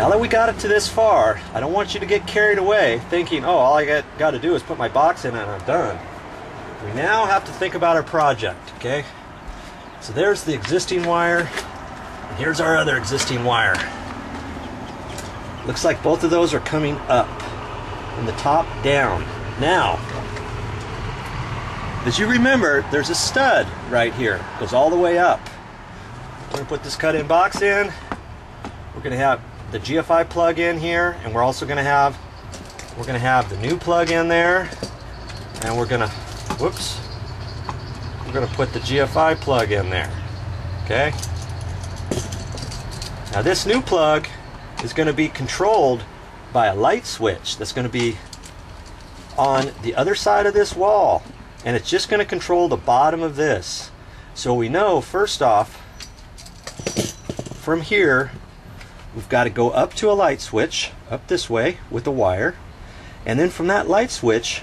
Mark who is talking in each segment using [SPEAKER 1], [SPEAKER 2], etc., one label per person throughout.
[SPEAKER 1] Now that we got it to this far, I don't want you to get carried away thinking, oh, all I got, got to do is put my box in and I'm done. We now have to think about our project, okay? So there's the existing wire, and here's our other existing wire. Looks like both of those are coming up from the top down. Now, as you remember, there's a stud right here. Goes all the way up. We're going to put this cut-in box in. We're going to have the GFI plug in here, and we're also going to have we're going to have the new plug in there, and we're going to whoops, we're going to put the GFI plug in there. Okay. Now this new plug is going to be controlled by a light switch that's going to be on the other side of this wall and it's just going to control the bottom of this so we know first off from here we've got to go up to a light switch up this way with a wire and then from that light switch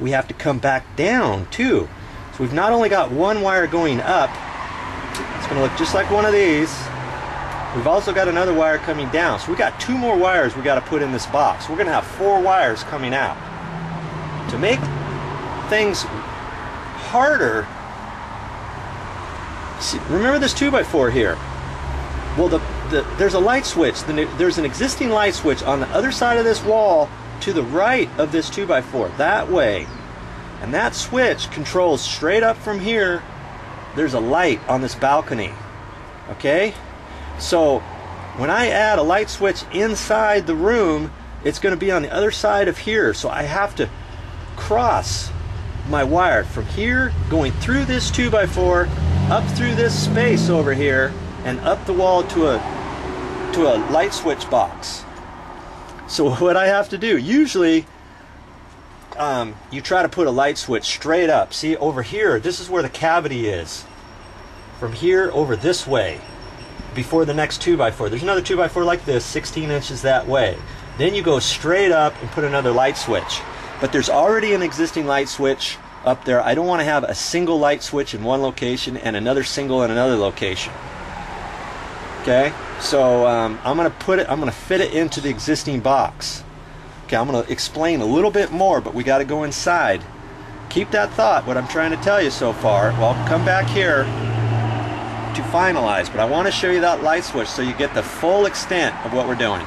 [SPEAKER 1] we have to come back down too so we've not only got one wire going up it's going to look just like one of these We've also got another wire coming down. So we got two more wires we got to put in this box. We're going to have four wires coming out. To make things harder, see, remember this 2x4 here. Well, the, the, there's a light switch. There's an existing light switch on the other side of this wall to the right of this 2x4, that way. And that switch controls straight up from here. There's a light on this balcony. Okay? So when I add a light switch inside the room, it's going to be on the other side of here. So I have to cross my wire from here, going through this 2x4, up through this space over here, and up the wall to a, to a light switch box. So what I have to do, usually um, you try to put a light switch straight up. See over here, this is where the cavity is. From here over this way before the next 2x4. There's another 2x4 like this, 16 inches that way. Then you go straight up and put another light switch. But there's already an existing light switch up there. I don't want to have a single light switch in one location and another single in another location. Okay, so um, I'm to put it, I'm to fit it into the existing box. Okay, I'm to explain a little bit more, but we got to go inside. Keep that thought, what I'm trying to tell you so far. Well, come back here to finalize, but I want to show you that light switch so you get the full extent of what we're doing.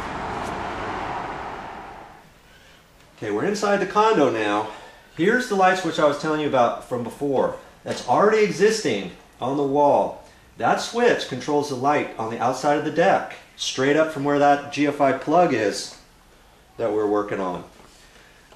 [SPEAKER 1] Okay, we're inside the condo now. Here's the light switch I was telling you about from before. That's already existing on the wall. That switch controls the light on the outside of the deck, straight up from where that GFI plug is that we're working on.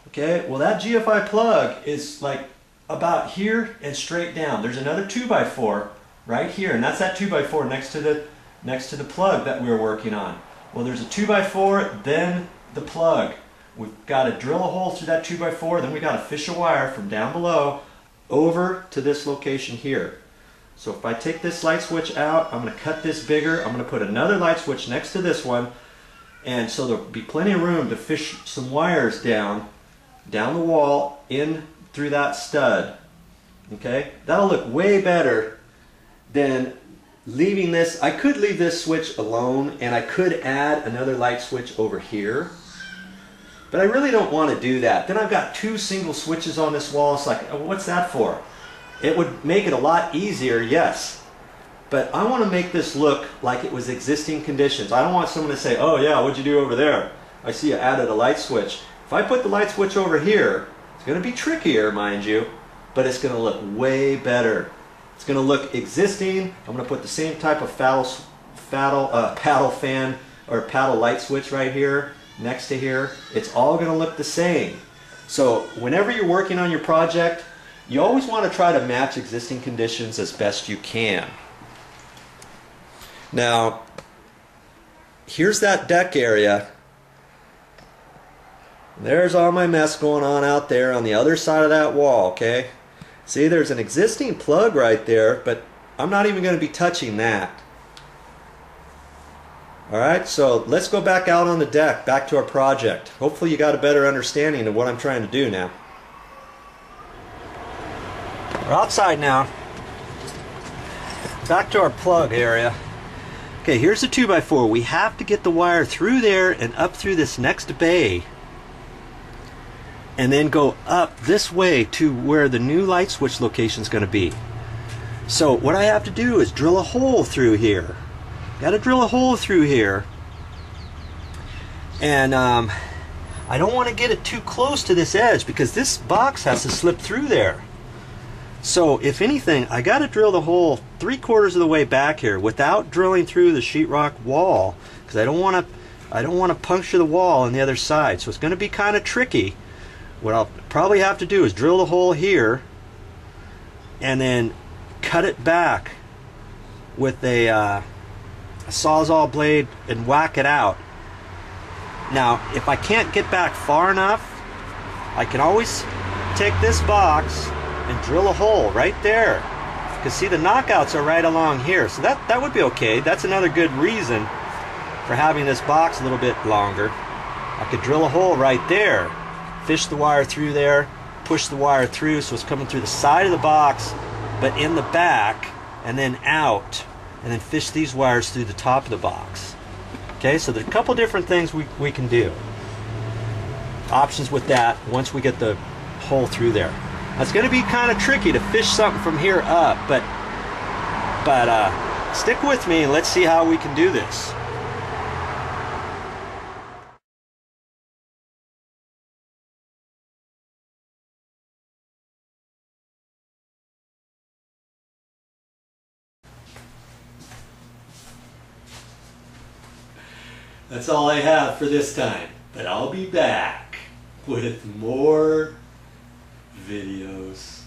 [SPEAKER 1] Okay, well that GFI plug is like about here and straight down. There's another 2x4 right here, and that's that 2x4 next to the next to the plug that we are working on. Well, there's a 2x4, then the plug. We've got to drill a hole through that 2x4, then we got to fish a wire from down below over to this location here. So if I take this light switch out, I'm going to cut this bigger. I'm going to put another light switch next to this one. And so there'll be plenty of room to fish some wires down, down the wall, in through that stud. Okay? That'll look way better than leaving this, I could leave this switch alone and I could add another light switch over here. But I really don't want to do that. Then I've got two single switches on this wall. It's like, what's that for? It would make it a lot easier, yes. But I want to make this look like it was existing conditions. I don't want someone to say, oh yeah, what'd you do over there? I see you added a light switch. If I put the light switch over here, it's going to be trickier, mind you, but it's going to look way better. It's going to look existing. I'm going to put the same type of paddle, paddle, uh, paddle fan or paddle light switch right here next to here. It's all going to look the same. So whenever you're working on your project, you always want to try to match existing conditions as best you can. Now, here's that deck area. There's all my mess going on out there on the other side of that wall, okay? See, there's an existing plug right there, but I'm not even going to be touching that. Alright, so let's go back out on the deck, back to our project. Hopefully you got a better understanding of what I'm trying to do now. We're outside now. Back to our plug area. Okay, here's the 2x4. We have to get the wire through there and up through this next bay. And then go up this way to where the new light switch location is going to be. So what I have to do is drill a hole through here. Got to drill a hole through here. And um, I don't want to get it too close to this edge because this box has to slip through there. So if anything, I got to drill the hole three quarters of the way back here without drilling through the sheetrock wall because I don't want to I don't want to puncture the wall on the other side. So it's going to be kind of tricky. What I'll probably have to do is drill the hole here and then cut it back with a, uh, a sawzall blade and whack it out. Now, if I can't get back far enough, I can always take this box and drill a hole right there. Because see, the knockouts are right along here. So that, that would be okay. That's another good reason for having this box a little bit longer. I could drill a hole right there, fish the wire through there, push the wire through so it's coming through the side of the box, but in the back, and then out, and then fish these wires through the top of the box. Okay, so there's a couple different things we, we can do. Options with that once we get the hole through there. It's going to be kind of tricky to fish something from here up, but but uh, stick with me and let's see how we can do this. That's all I have for this time, but I'll be back with more videos.